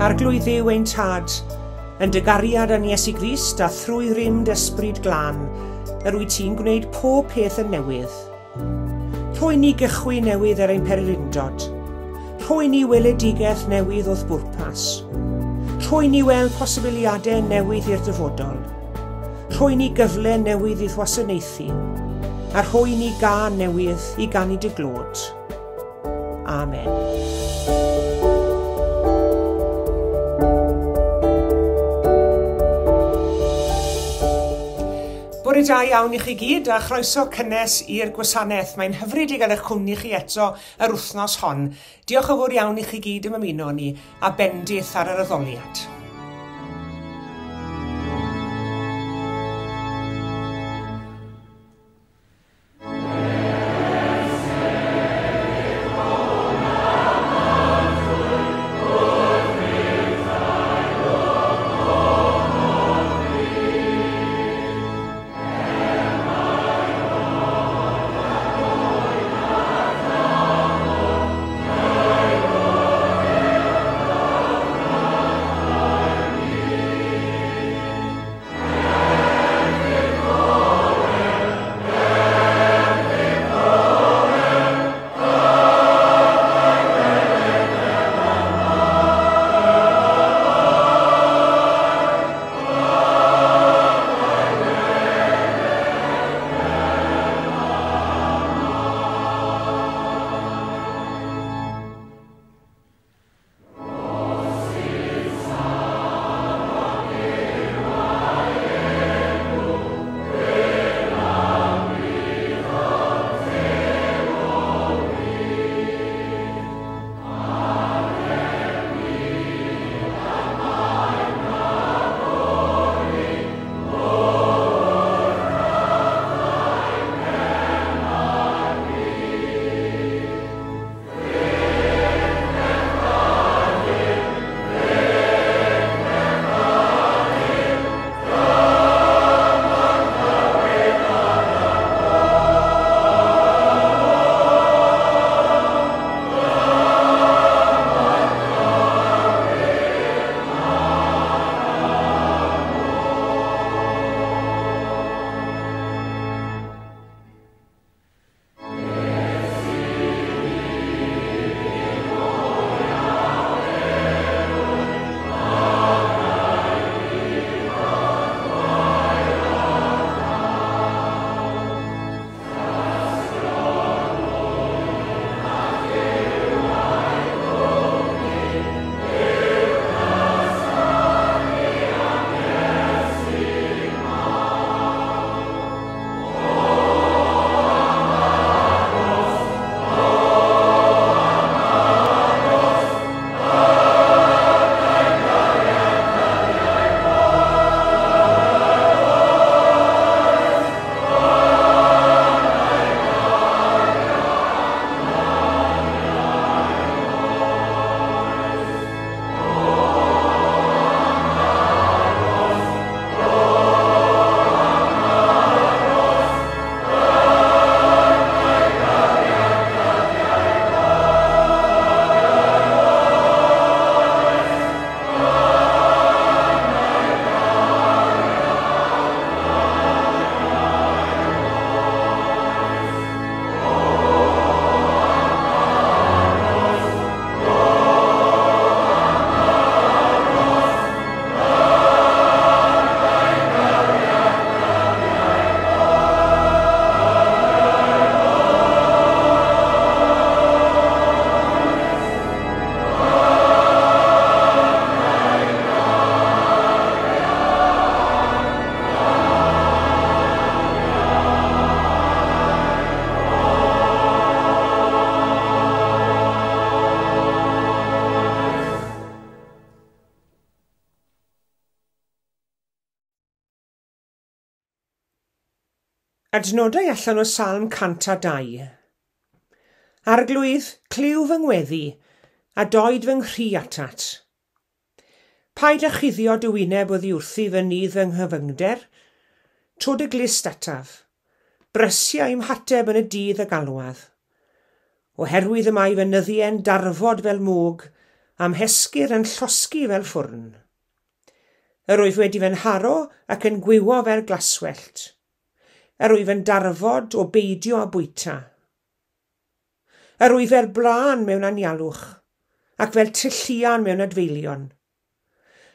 Arglwydd Dduw ein tad, yn dygariad yn Iesu Grist a thrwy rym desbryd glân, yr wyt ti'n gwneud pob peth yn newydd. Rhoi ni gychwy newydd er ein perilundod. Rhoi ni weledigaeth newydd oedd bwrpas. Rhoi ni weld posibiliadau newydd i'r dyfodol. Rhoi ni gyfle newydd i ddwasanaethu. A rhoi ni ga newydd i ganu dy glod. Amen. Bore da iawn i chi gyd a chroeso cynnes i'r gwasanaeth. Mae'n hyfryd i gael eich cwmni chi eto yr wythnos hon. Diolch yn fawr iawn i chi gyd am ymuno ni a bendith ar yr addoliad. Adnodau allan o Salm 102. Arglwydd, cliw fy ngweddi, a doed fy nghri atat. Paid â chuddio dy wyneb o wrthi fy nydd fy nghyfyngder, tod y glist ataf, brysia i'm hateb yn y dydd a galwad. Oherwydd y mae fy nyddien darfod fel mwg, am hesgyr yn llosgi fel ffwrn. Yr oedd wedi fy nharo ac yn gwywo fel glaswellt Yr wyf yn darfod o beidio a bwyta. Yr wyf er blaen mewn anialwch, ac fel tyllian mewn adfeilion.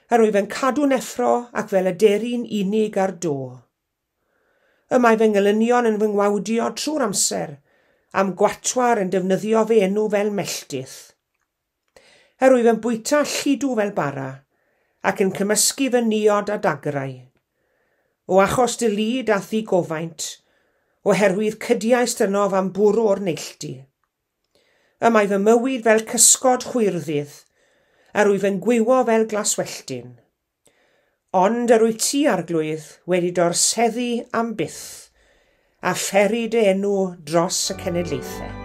Yr wyf yn cadw neffro ac fel aderin unig ar do. Y mae fy ngelynion yn fy ngwawdio trwy'r amser, am gwatwar yn defnyddio fe enw fel melltith. Yr wyf yn bwyta llidw fel bara, ac yn cymysgu fy niod a dagrau o achos dy lu dath i gofaint, oherwydd cydiais dynof am bwrw o'r neilltu. Y mae fy mywyd fel cysgod chwyrddydd, a rwyf yn gwywo fel glaswelltyn. Ond yr wyt ti arglwydd wedi dorseddu am byth, a pheri dy enw dros y cenedlaethau.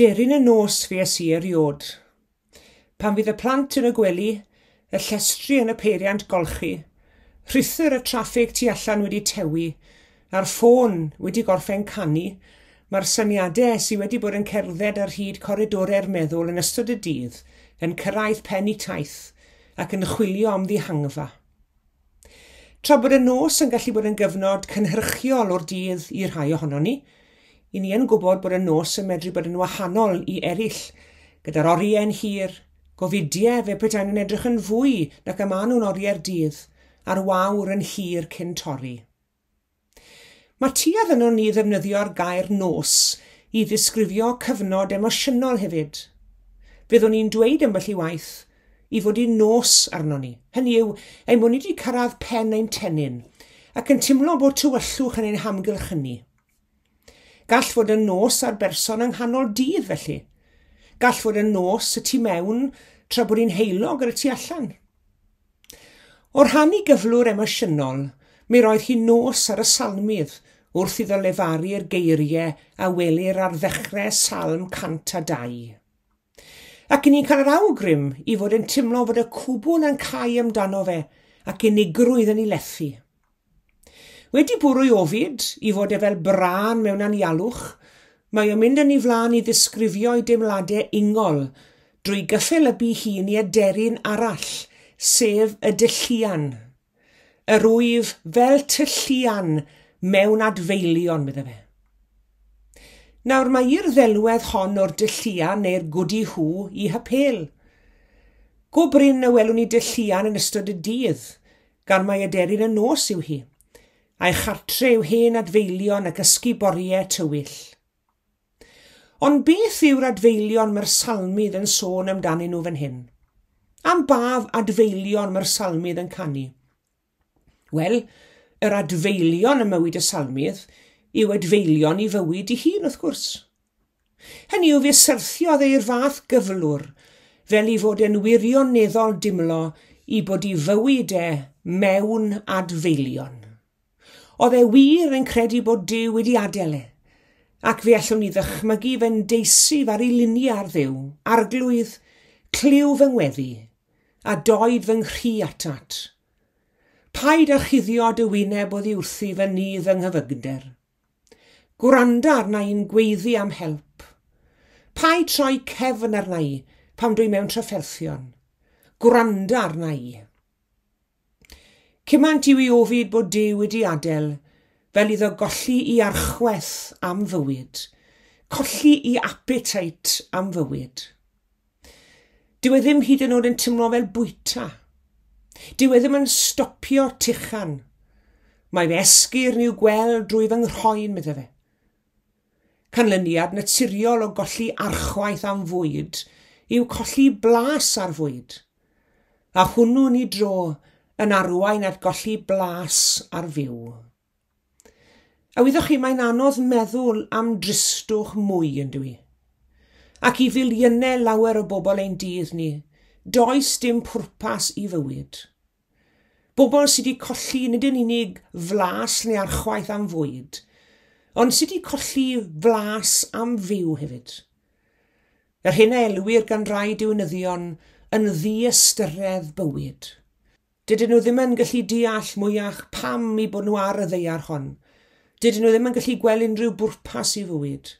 aderyn y nos fi es i eriod. Pan fydd y plant yn y gwely, y llestri yn y peiriant golchi, rhithir y traffig tu allan wedi tewi, a'r ffôn wedi gorffen canu, mae'r syniadau sydd wedi bod yn cerdded ar hyd coridorau'r meddwl yn ystod y dydd yn cyrraedd pen i taith ac yn chwilio am ddihangfa. Tra bod y nos yn gallu bod yn gyfnod cynhyrchiol o'r dydd i rhai ohono ni, 'yn ni yn gwybod bod y nos yn medru bod yn wahanol i eraill, gyda'r oriau'n hir, gofidiau fe petain nhw'n edrych yn fwy nac y maen nhw'n oriau'r dydd, a'r wawr yn hir cyn torri. Mae tuedd yno ni ddefnyddio'r gair nos i ddisgrifio cyfnod emosiynol hefyd. Byddwn ni'n dweud ymbell i waith i fod i'n nos arno ni. Hynny yw, ein mwyn i wedi cyrraedd pen ein tenyn ac yn teimlo bod tywyllwch yn ein hamgylch hynny. Gall fod yn nos ar berson yng nghanol dydd felly. Gall fod yn nos y tu mewn tra bod hi'n heilog ar y tu allan. O rhan i gyflwr emosiynol, mi roedd hi nos ar y salmydd wrth iddo lefaru'r geiriau a welir ar ddechrau salm cant a dau. Ac i ni'n cael yr awgrym i fod yn timlo fod y cwbl yn cael amdano fe ac unigrwydd yn ei lethu. Wedi bwrw i ofid i fod e fel bran mewn anialwch, mae o'n mynd yn ei flaen i ddisgrifio'i deimladau ungol drwy gyffel y bu hun i aderyn arall, sef y dyllian. Yr wyf fel tyllian mewn adfeilion, bydde fe. Nawr mae i'r ddelwedd hon o'r dyllian neu'r gwdi hw i hypel. Go bryn y welwn ni dyllian yn ystod y dydd, gan mae e aderyn y nos yw hi a'i chartre yw hen adfeilion a gysgu boriau tywyll. Ond beth yw'r adfeilion mae'r salmydd yn sôn amdanyn nhw fan hyn? Am baf adfeilion mae'r salmydd yn canu? Wel, yr adfeilion y mywyd y salmydd yw adfeilion i fywyd i hun, wrth gwrs. Hynny yw fe syrthiodd ei'r fath gyflwr fel i fod yn wirioneddol dimlo i bod i fywyd e mewn adfeilion. Oedd e wir yn credu bod Dyw wedi adael e, ac fe allwn ni ddychmygu fe'n deisif ar ei luniau ar ddiw, arglwydd, cliw fy ngweddi, a doed fy nghri atat. Paid a chuddio dy wyneb oedd i wrthi fy nydd yng nghyfygder. Gwranda arna i'n gweiddi am help. Paid troi cefn arna i pam dwi mewn trafferthion. Gwranda arna i. Cymant yw i ofid bod Dyw wedi adael, fel iddo golli i archweth am fywyd, colli i appetite am fywyd. Dyw e ddim hyd yn oed yn tymlo fel bwyta. Dyw e ddim yn stopio tichan. Mae fe esgyr ni'w gweld drwy fy nghroen, medda fe. Canlyniad naturiol o golli archwaith am fwyd yw colli blas ar fwyd. A hwnnw ni dro yn arwain at golli blas ar fyw. A wyddoch chi mae'n anodd meddwl am dristwch mwy yn dwi. Ac i filiynau lawer o bobl ein dydd ni, does dim pwrpas i fywyd. Bobl sydd wedi colli nid yn unig flas neu archwaith am fwyd, ond sydd wedi colli flas am fyw hefyd. Yr hyn a elwir gan rai diwynyddion yn ddiystyredd bywyd. Dydyn nhw ddim yn gallu deall mwyach pam i bod nhw ar y ddeiar hon. Dydyn nhw ddim yn gallu gweld unrhyw bwrpas i fywyd.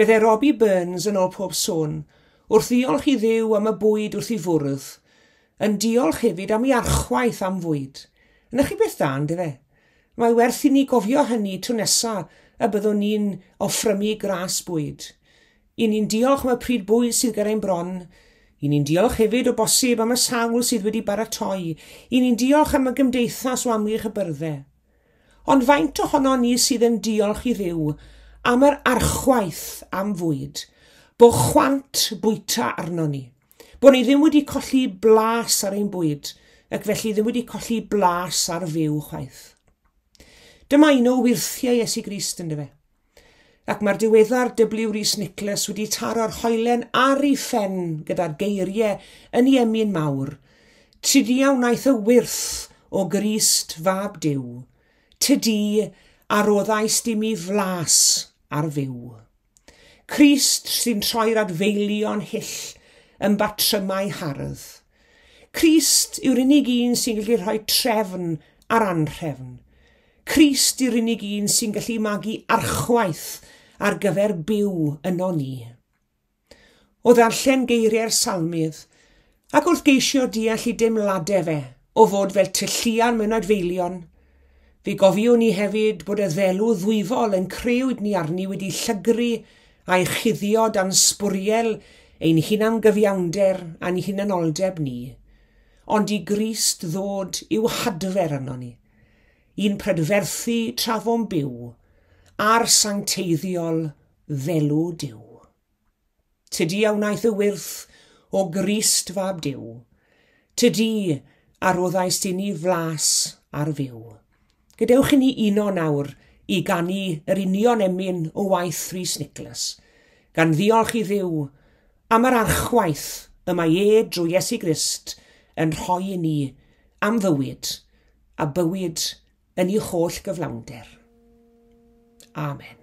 Byddai e Robbie Burns yn ôl pob sôn, wrth ddiolch i ddew am y bwyd wrth i fwrdd, yn diolch hefyd am ei archwaith am fwyd. Yn chi beth dan, dy fe? Mae werth i ni gofio hynny tro nesa y byddwn ni'n offrymu gras bwyd. I ni'n diolch mae pryd bwyd sydd gyda'n bron, I ni'n diolch hefyd o bosib am y sawl sydd wedi baratoi. I ni'n diolch am y gymdeithas o amwych y byrdde. Ond faint ohono ni sydd yn diolch i ddiw am yr archwaith am fwyd, bo chwant bwyta arno ni, bo ni ddim wedi colli blas ar ein bwyd, ac felly ddim wedi colli blas ar fyw chwaith. Dyma un o wirthiau Iesu Grist yn dyfe ac mae'r diweddar W. Rhys Nicholas wedi taro'r hoelen ar ei ffen gyda geiriau yn ei emyn mawr. Tridiaw wnaeth y wirth o grist fab diw. Tydi a roddais dim i flas ar fyw. Crist sy'n troi'r adfeilion hyll yn batrymau hardd. Crist yw'r unig un sy'n gallu rhoi trefn ar anrhefn. Crist yw'r unig un sy'n gallu magu archwaith ar gyfer byw yno ni. O ddarllen geiriau'r salmydd, ac wrth geisio deall i dimladau fe o fod fel tyllian mewn adfeilion, fe gofiwn ni hefyd bod y ddelw ddwyfol yn crewd ni arni wedi llygru a'i chuddio dan sbwriel ein hunan gyfiawnder a'n hunanoldeb ni, ond i grist ddod i'w hadfer yno ni, i'n predferthu trafo'n byw, a'r sancteiddiol ddelw diw. Tydi a wnaeth y wyrth o grist fab diw. Tydi a roddais i ni flas ar fyw. Gadewch i ni uno nawr i gannu yr union emyn o waith Rhys Nicholas, gan ddiolch i ddiw am yr archwaith y mae e drwy Iesu Grist yn rhoi i ni am fywyd a bywyd yn ei holl gyflawnder. Amen.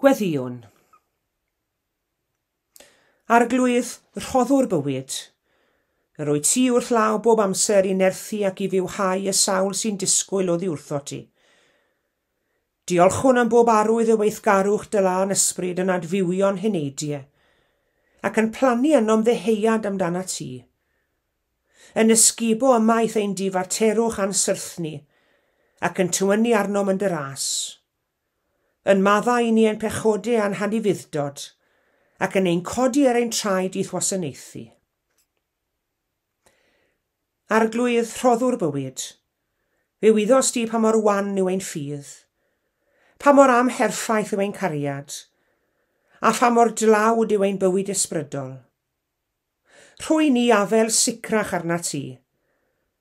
Gweddïwn. Arglwydd, rhoddwr bywyd, yr oed ti wrth law bob amser i nerthu ac i fywhau y sawl sy'n disgwyl o ddiwrtho ti. Diolchwn am bob arwydd y weithgarwch dyla'n ysbryd yn adfywio'n hyneidiau, ac yn plannu ynom ddeheuad amdana ti yn ysgubo ymaith ein difarterwch a'n syrthni, ac yn tywynnu arnom yn dy ras yn madda i ni yn pechodau a'n hanifuddod, ac yn ein codi ar ein traed i thwasanaethu. Arglwydd rhoddwr bywyd, fe wyddos di pa mor wan yw ein ffydd, pa mor amherffaith yw ein cariad, a pha mor dlawd yw ein bywyd ysbrydol. Rhwy ni afel sicrach arna ti,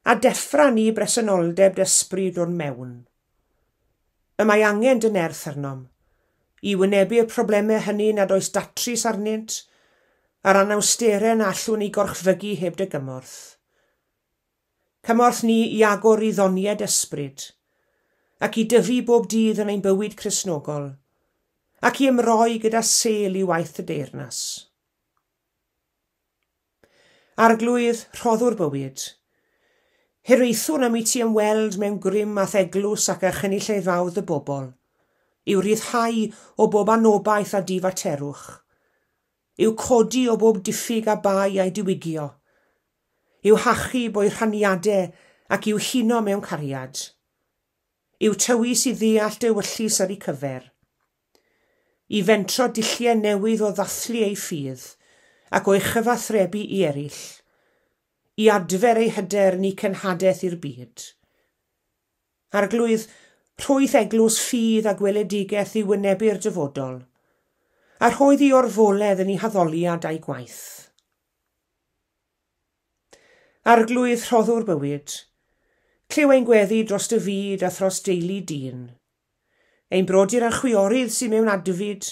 a deffra ni bresenoldeb ysbryd o'n mewn y mae angen dy nerth arnom, i wynebu y problemau hynny nad oes datrys arnynt, a'r anawsterau na allwn ni gorchfygu heb dy gymorth. Cymorth ni i agor i ddoniad ysbryd, ac i dyfu bob dydd yn ein bywyd chrysnogol, ac i ymroi gyda sel i waith y deyrnas. Arglwydd, rhoddwr bywyd, Hiraethwn am i ti ymweld mewn grym a theglws ac a chynulleidfawdd y bobl, i'w rhyddhau o bob anobaith a difaterwch, i'w codi o bob diffyg a bai a'i diwygio, i'w hachu bo'i rhaniadau ac i'w huno mewn cariad, i'w tywys i ddeall dewyllus ar ei cyfer, i fentro dilliau newydd o ddathlu ei ffydd ac o'i chyfathrebu i eraill i adfer ei hyder ni cynhadeth i'r byd. Arglwydd rhwydd eglws ffydd a gweledigaeth i wynebu'r dyfodol, a rhoedd i orfoledd yn ei haddoliad a'i gwaith. Arglwydd rhoddwr bywyd, clyw ein gweddi dros dy fyd a thros deulu dyn, ein brodyr a chwiorydd sy'n mewn adfyd,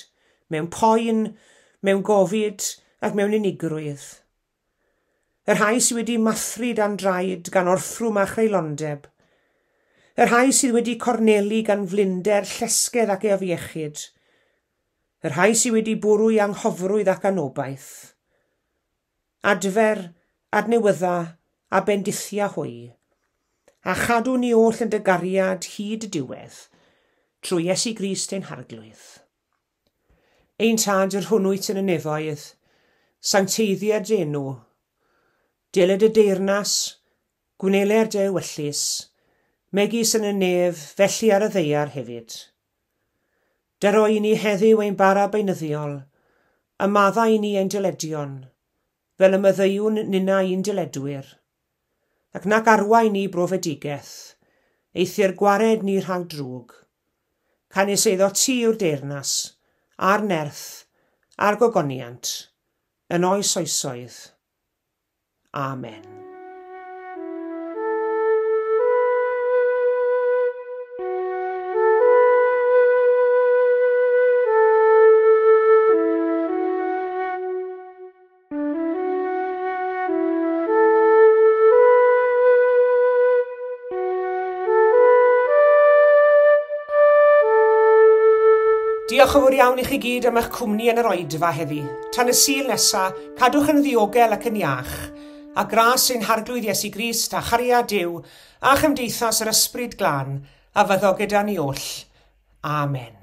mewn poen, mewn gofid ac mewn unigrwydd. Yr rhai sydd wedi mathru dan draed gan orthrwm a chreulondeb. Yr rhai sydd wedi cornelu gan flinder, llesgedd ac eofiechyd. Yr rhai sydd wedi bwrw anghofrwydd ac anobaith. Adfer, adnewydda a bendithia hwy. A chadw ni oll yn dygariad hyd y diwedd trwy Iesu Grist ein harglwydd. Ein tad yr hwnnwyt yn y nefoedd, sancteiddiad enw, Deled y deyrnas, gwneler de wellus, megis yn y nef, felly ar y ddeiar hefyd. Deroi i ni heddiw ein bara beinyddiol, y maddau i ni ein dyledion, fel y myddeiwn nina i'n dyledwyr, ac nac arwain ni brofedigaeth, eithir gwared ni rhag drwg. Canis eiddo ti yw'r deyrnas, a'r nerth, a'r gogoniant, yn oes oesoedd. Amen. Diolch yn fawr iawn i chi gyd am eich cwmni yn yr oedfa heddi. Tan y sil nesaf, cadwch yn ddiogel ac yn iach a gras ein harglwydd Iesu Grist a chariad Dyw a chymdeithas yr Ysbryd Glân a fyddo gyda ni oll. Amen.